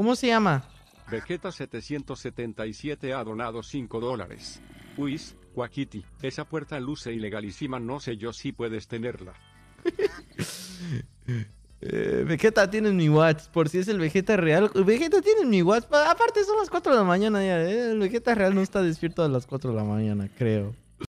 ¿Cómo se llama? Vegeta 777 ha donado 5 dólares. Uis, Wakiti, esa puerta luce ilegalísima, no sé yo si puedes tenerla. Eh, Vegeta tiene mi WhatsApp, por si es el Vegeta real. Vegeta tiene mi WhatsApp. Aparte son las 4 de la mañana ya. eh, El Vegeta real no está despierto a las 4 de la mañana, creo.